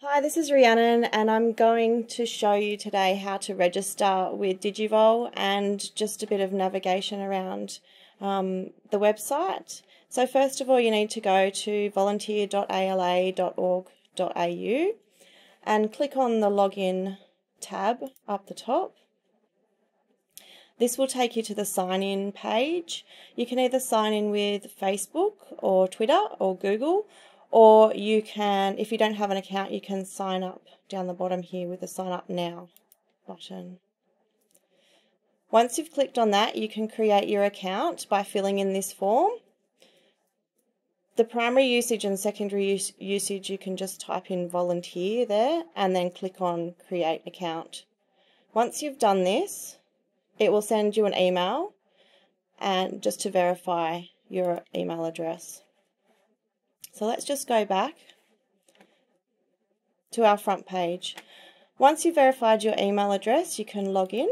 Hi, this is Rhiannon and I'm going to show you today how to register with Digivol and just a bit of navigation around um, the website. So first of all you need to go to volunteer.ala.org.au and click on the login tab up the top. This will take you to the sign in page. You can either sign in with Facebook or Twitter or Google or you can, if you don't have an account, you can sign up down the bottom here with the sign up now button. Once you've clicked on that, you can create your account by filling in this form. The primary usage and secondary use usage, you can just type in volunteer there and then click on create account. Once you've done this, it will send you an email and just to verify your email address. So let's just go back to our front page. Once you've verified your email address, you can log in.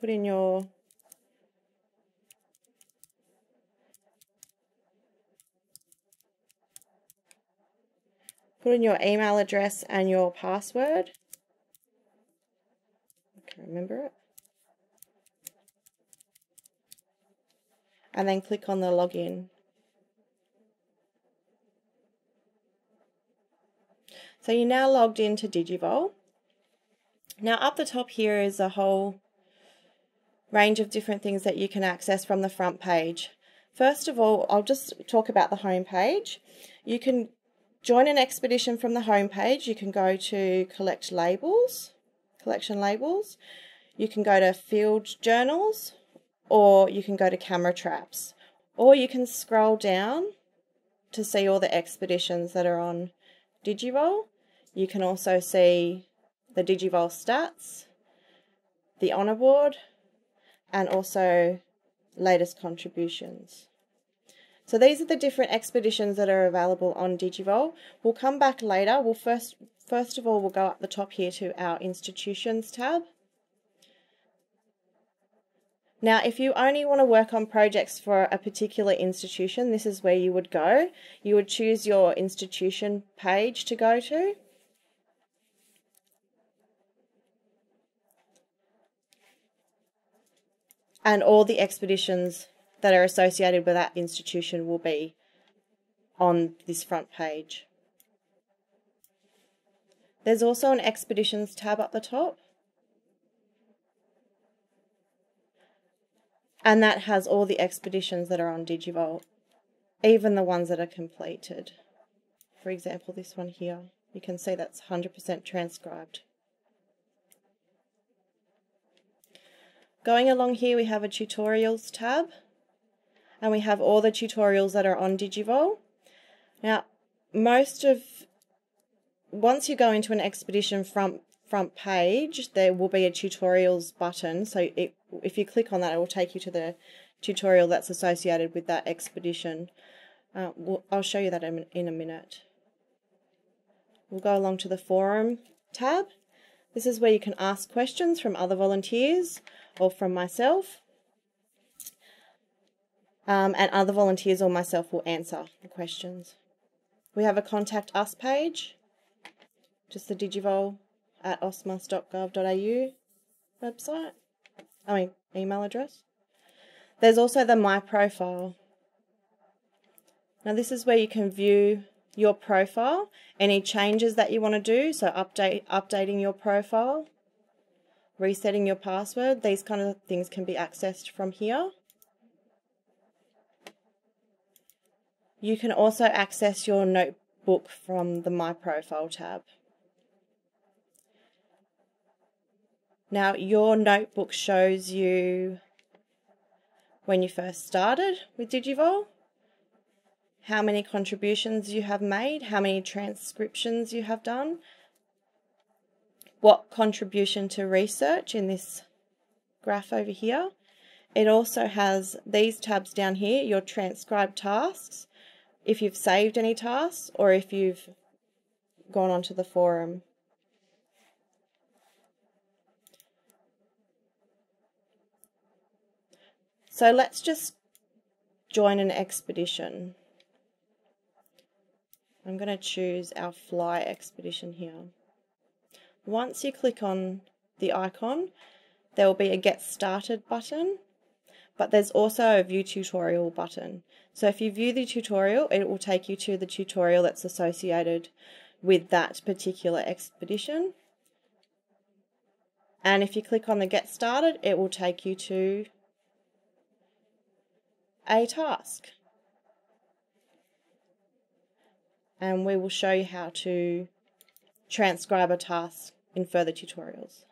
Put in your Put in your email address and your password. I can remember it. And then click on the login. So you're now logged into Digivol. Now up the top here is a whole range of different things that you can access from the front page. First of all, I'll just talk about the home page. You can join an expedition from the home page. You can go to collect labels, collection labels. You can go to field journals, or you can go to camera traps, or you can scroll down to see all the expeditions that are on Digivol. You can also see the Digivol stats, the honour board, and also latest contributions. So these are the different expeditions that are available on Digivol. We'll come back later. We'll first, first of all, we'll go up the top here to our institutions tab. Now, if you only want to work on projects for a particular institution, this is where you would go. You would choose your institution page to go to. And all the expeditions that are associated with that institution will be on this front page. There's also an expeditions tab up the top. And that has all the expeditions that are on Digivol, even the ones that are completed. For example, this one here, you can see that's 100% transcribed. Going along here, we have a tutorials tab, and we have all the tutorials that are on Digivol. Now, most of, once you go into an expedition front, front page, there will be a tutorials button, so it if you click on that, it will take you to the tutorial that's associated with that expedition. Uh, we'll, I'll show you that in, in a minute. We'll go along to the forum tab. This is where you can ask questions from other volunteers or from myself. Um, and other volunteers or myself will answer the questions. We have a contact us page, just the digivol at austmus.gov.au website. I mean, email address. There's also the My Profile. Now this is where you can view your profile, any changes that you want to do, so update updating your profile, resetting your password, these kind of things can be accessed from here. You can also access your notebook from the My Profile tab. Now, your notebook shows you when you first started with Digivol, how many contributions you have made, how many transcriptions you have done, what contribution to research in this graph over here. It also has these tabs down here, your transcribed tasks, if you've saved any tasks or if you've gone onto the forum So let's just join an expedition. I'm going to choose our fly expedition here. Once you click on the icon, there will be a get started button, but there's also a view tutorial button. So if you view the tutorial, it will take you to the tutorial that's associated with that particular expedition. And if you click on the get started, it will take you to a task. And we will show you how to transcribe a task in further tutorials.